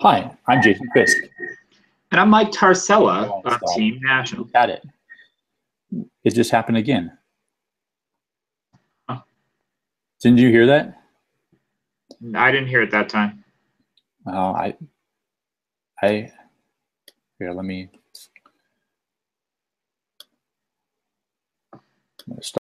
Hi, I'm Jason Fisk. And I'm Mike Tarsella of Team National. Got it. It just happened again. Huh. Didn't you hear that? I didn't hear it that time. Uh, I, I, here, let me, stop.